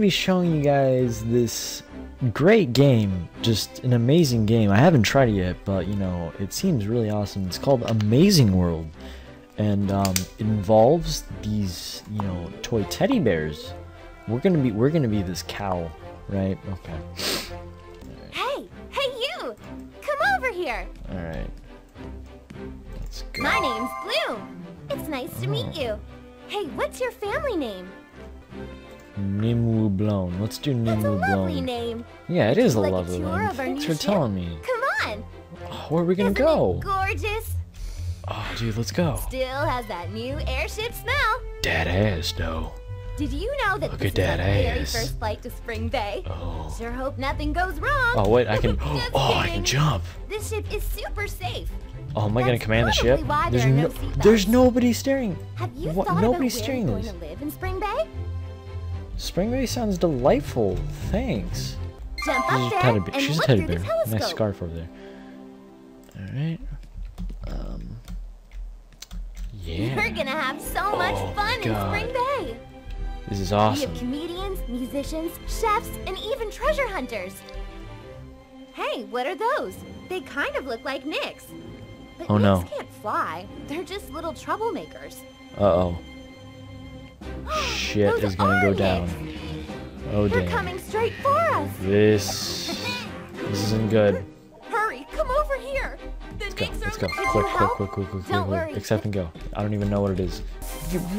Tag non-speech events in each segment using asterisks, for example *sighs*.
to be showing you guys this great game, just an amazing game. I haven't tried it yet, but you know, it seems really awesome. It's called Amazing World, and um, it involves these, you know, toy teddy bears. We're gonna be, we're gonna be this cow, right? Okay. Hey, hey you! Come over here. All right. Let's go. My name's Bloom. It's nice to meet Oh. you. Hey, what's your family name? Nimwu Blown. Let's do That's Nimwu lovely name. Yeah, it is a Like lovely of Thanks for ship? telling me. Come on. Oh, where are we gonna Isn't go? gorgeous? Oh, dude, let's go. Still has that new airship smell. Dad ass, though. Did you know that Look this at is that very ass. first flight to Spring Bay? Oh. Sure hope nothing goes wrong. Oh wait, I can. *laughs* *gasps* Oh, I can jump. This ship is super safe. Oh, am I gonna command the ship? why There's no, no there's nobody steering. Have you What- thought nobody's about where steering you're going this. to live in Spring Bay? Spring Bay sounds delightful. Thanks. Jump She's up a there teddy bear. and She's a teddy bear. Nice scarf over there. All right. Um. Yeah. We're gonna have so much Oh, fun God. in Spring Bay. This is awesome. We have comedians, musicians, chefs, and even treasure hunters. Hey, what are those? They kind of look like Nyx. But Oh, no. Nyx can't fly. They're just little troublemakers. Uh oh. Shit Those is gonna go down. Oh They're damn. coming straight for us. This. This isn't good. Hurry, come over here. The Let's go. Let's go. Quick, quick, quick, quick, quick, quick, Don't quick. Accept and go. I don't even know what it is.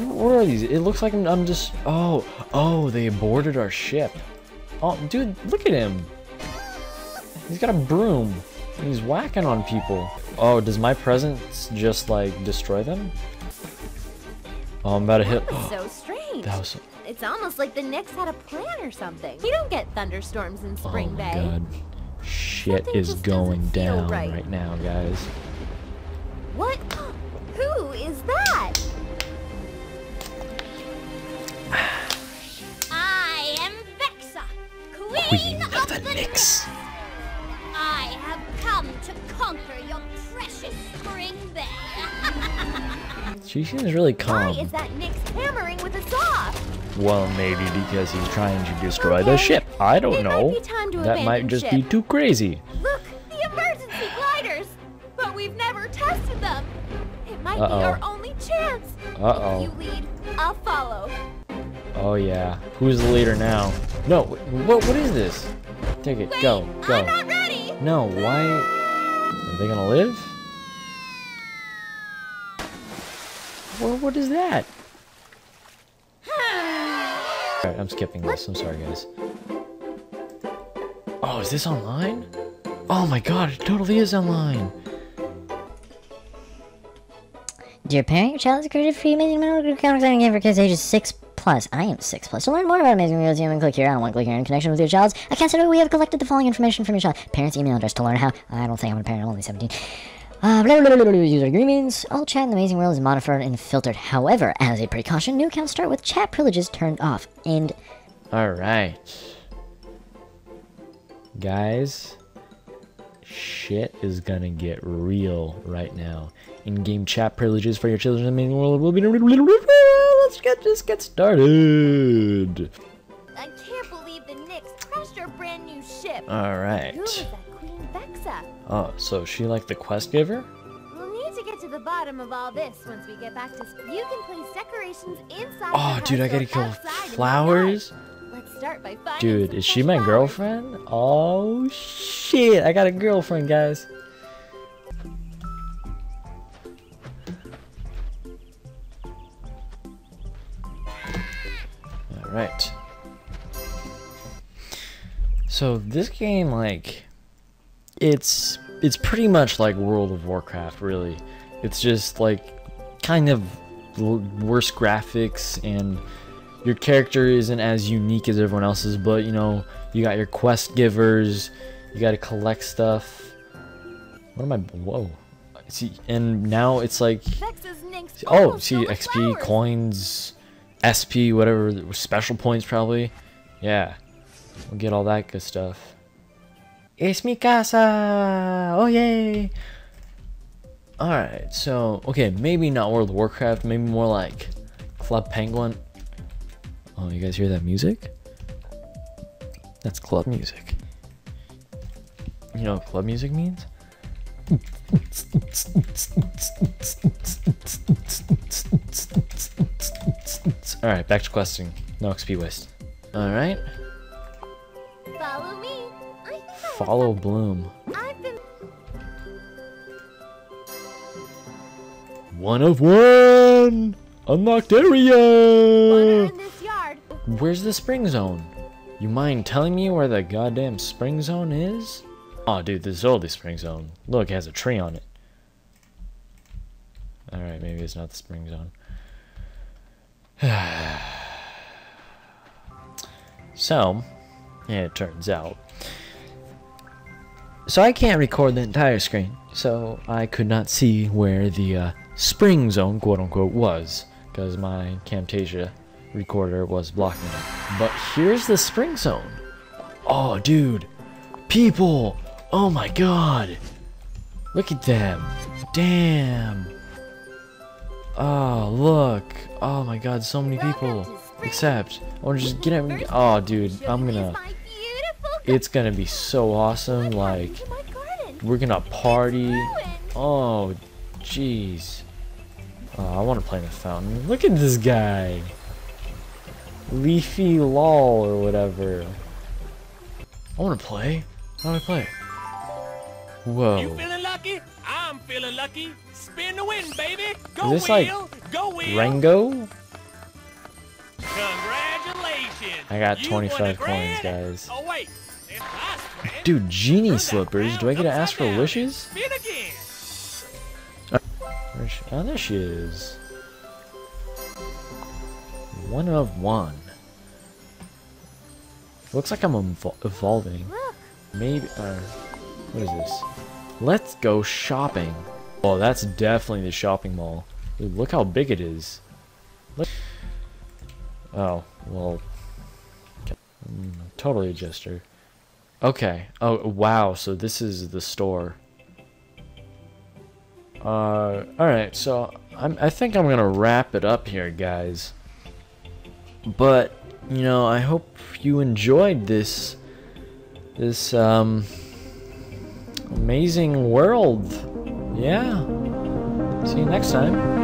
What are these? It looks like I'm, I'm just. Oh, oh, they aborted our ship. Oh, dude, look at him. He's got a broom. and He's whacking on people. Oh, does my presence just like destroy them? Oh, I'm about to hit. That was so strange. that was. It's almost like the Nyx had a plan or something. You don't get thunderstorms in Oh Spring my Bay. god. Shit Something is going down right. right now, guys. What? *gasps* Who is that? I am Vexa, Queen, Queen of the Nyx. I have come to conquer your precious Spring Bay. She seems really calm. Why is that Nyx hammering with a saw? Well, maybe because he's trying to destroy the ship. I don't It know. to that might just ship. be too crazy. Look, the emergency gliders! But we've never tested them. It might Uh-oh. be our only chance. Uh-oh. You lead, I'll follow. Oh yeah. Who's the leader now? No. What? What is this? Take it. Wait, go. Go. I'm not ready. No. Why? Are they gonna live? What? What is that? Alright, I'm skipping this. I'm sorry, guys. Oh, is this online? Oh my god, it totally is online. Do your parent your child is created free amazing mineral group counter exciting game for kids ages 6 plus. I am 6 plus. To learn more about Amazing Wheels, you can click here i don't one click here in connection with your child's account. So we have collected the following information from your child. Parents' email address to learn how. I don't think I'm a parent, I'm only 17. Uh, blah, blah, blah, blah, blah, user agreements. All chat in the Amazing World is modified and filtered. However, as a precaution, new accounts start with chat privileges turned off. And Alright. Guys, shit is gonna get real right now. In-game chat privileges for your children in the Amazing world will be... Let's get just get started. I can't believe the Nyx crashed our brand new ship. Alright. Oh, so she like the quest giver? We'll need to get to the bottom of all this once we get back to. You can place decorations inside. Oh, dude, I gotta kill outside in the flowers? Let's start by finding Dude, is she my flowers. girlfriend? Oh, shit. I got a girlfriend, guys. Alright. So this game, like, it's it's pretty much like World of Warcraft, really. It's just like kind of worse graphics and your character isn't as unique as everyone else's, but you know, you got your quest givers, you got to collect stuff. What am I? Whoa. See, and now it's like, oh, see, XP, coins, SP, whatever, special points probably. Yeah, we'll get all that good stuff. Es mi casa! Oh yay! Alright, so, okay, maybe not World of Warcraft, maybe more like Club Penguin. Oh, you guys hear that music? That's club music. You know what club music means? Alright, back to questing. No XP waste. Alright. Follow Bloom. some- I've been. One of one! Unlocked area! in this yard. Where's the spring zone? You mind telling me where the goddamn spring zone is? Oh, dude, this is totally spring zone. Look, it has a tree on it. Alright, maybe it's not the spring zone. *sighs* so, yeah, it turns out. So I can't record the entire screen, so I could not see where the uh, spring zone, quote unquote, was, because my Camtasia recorder was blocking it. But here's the spring zone. Oh, dude, people! Oh my god! Look at them! Damn! Oh, look! Oh my god, so many people! Except, I want to just get him. Oh, dude, I'm gonna. My beautiful *laughs* It's gonna be so awesome. What Like, happened to my garden? we're gonna party. Oh, jeez. Oh, I want to play in the fountain. Look at this guy. Leafy lol or whatever. I want to play. How do I play? You Whoa. feeling lucky? I'm feeling lucky. Spin the win, baby. Go Is this like. Go wheel. Rango? Congratulations. I got You 25 a coins, guys. Oh wait. It's last grand. Dude, genie slippers. Do I get to ask for wishes? and Spin again. Where's she? Oh, there she is. One of one. Looks like I'm evolving. Maybe. Uh, what is this? Let's go shopping. Oh, that's definitely the shopping mall. Dude, look how big it is. Look. Oh, well. okay. Mm, totally a jester. Okay. Oh, wow. So this is the store. Uh, alright, so I'm, I think I'm gonna wrap it up here, guys. But, you know, I hope you enjoyed this, this, um, amazing world. Yeah. See you next time.